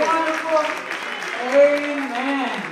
wonderful. Amen.